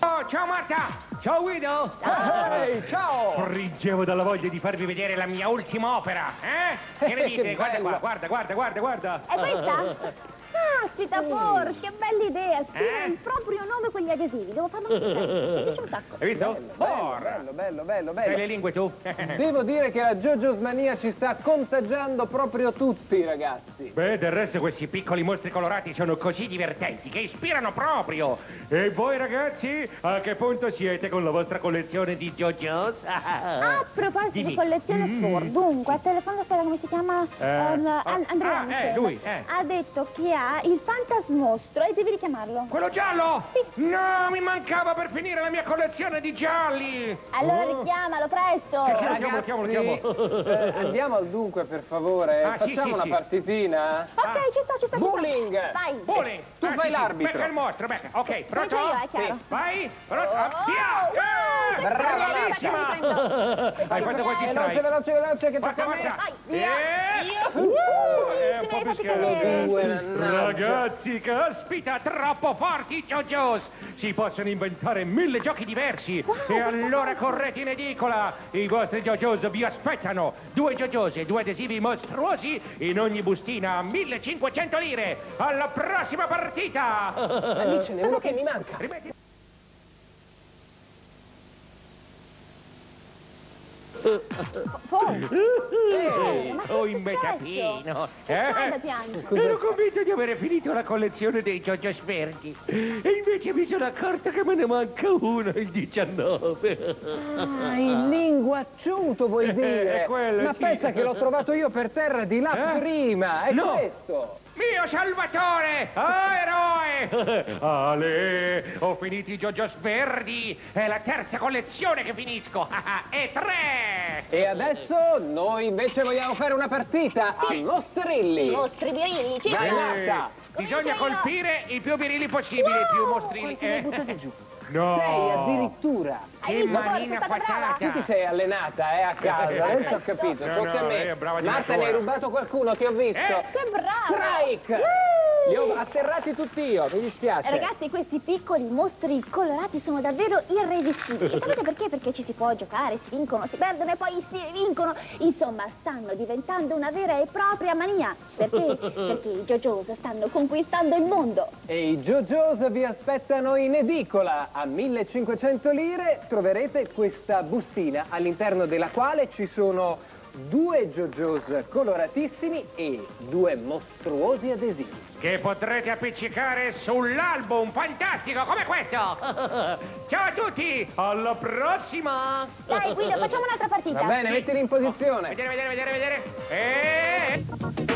Oh, ciao Marta! Ciao Guido! Ehi, ciao! Friggevo dalla voglia di farvi vedere la mia ultima opera, eh? Che ne dite? Guarda qua, guarda, guarda, guarda, guarda! È questa? Caspita, Por, che bella idea! Scrivere Eh? il proprio nome con gli adesivi, devo farlo anche. Mi piace un sacco. Hai visto? Bello, Por! bello, bello, bello, Sai le bello. lingue tu? Devo dire che la JoJo's Mania ci sta contagiando proprio tutti, ragazzi. Beh, del resto questi piccoli mostri colorati sono così divertenti che ispirano proprio! E voi ragazzi, a che punto siete con la vostra collezione di JoJo's? Ah, a proposito Dimmi. di collezione Mm. Spor, dunque, a telefono come si chiama? Eh, Ehm, oh, An- Andrea, ah, eh, lui, eh. Ha detto che ha il fantasmostro e devi richiamarlo. Quello giallo? Sì. No, mi mancava per finire la mia collezione di gialli! Allora Oh. richiamalo, presto! Sì, sì. Lo chiamo, lo chiamo, lo chiamo. eh, andiamo al dunque, per favore. Ah, Facciamo sì, una sì. partitina. Ok, sto, ci sto, ci sto. Bowling. Vai! Bowling! Tu Ah, fai l'arbitro. Becca il mostro, becca. Ok, pronto? io. Vai, pronto? Oh, Ah, via! wow, Eh, che brava, bravissima! Hai fatto quasi Veloce, strike. veloce, veloce, che Forza, tocca a me. Vai, via. Eh, Uh, eh, un po' più cadere. Due. Ragazzi, caspita, troppo forti JoJo's! Si possono inventare mille giochi diversi! e allora correte in edicola! I vostri JoJo's vi aspettano! Due JoJo's e due adesivi mostruosi in ogni bustina a 1500 lire! Alla prossima partita! Lì ce n'è uno che mi manca. Rimetti- Ma che Oh, in metapino! Che da piangere? Ero convinto di aver finito la collezione dei JoJo's verdi e invece mi sono accorto che me ne manca uno, il 19. Ah, il linguacciuto vuoi dire? È quello, Ma sì. pensa che l'ho trovato io per terra di là Eh? prima, è No. questo. Mio salvatore! Ah, eroe! Ale, ho finito i JoJo's verdi! È la terza collezione che finisco! e tre! E adesso noi invece vogliamo fare una partita a I mostrilli. mostri virilli, ci. Marta. Bisogna colpire i più virili possibili, Wow! più mostrini. Quanti ne hai eh. buttati giù? No! Sei addirittura. Che manina patata! Tu ti sei allenata, eh, a casa, adesso ho capito. No, Tocca no, a me. eh, Marta, ne hai rubato qualcuno, ti ho visto. Eh? Che brava! Strike! Li ho atterrati tutti io, mi dispiace. Ragazzi, questi piccoli mostri colorati sono davvero irresistibili. E sapete perché? Perché ci si può giocare, si vincono, si perdono e poi si vincono. Insomma, stanno diventando una vera e propria mania. Perché? Perché i JoJo's stanno conquistando il mondo. E i JoJo's vi aspettano in edicola. A 1500 lire troverete questa bustina all'interno della quale ci sono due JoJo's coloratissimi e due mostruosi adesivi. Che potrete appiccicare sull'album fantastico come questo! Ciao a tutti! Alla prossima! Dai, Guido, facciamo un'altra partita. Va bene, mettili in posizione. Vedere, vedere, vedere, vedere! E...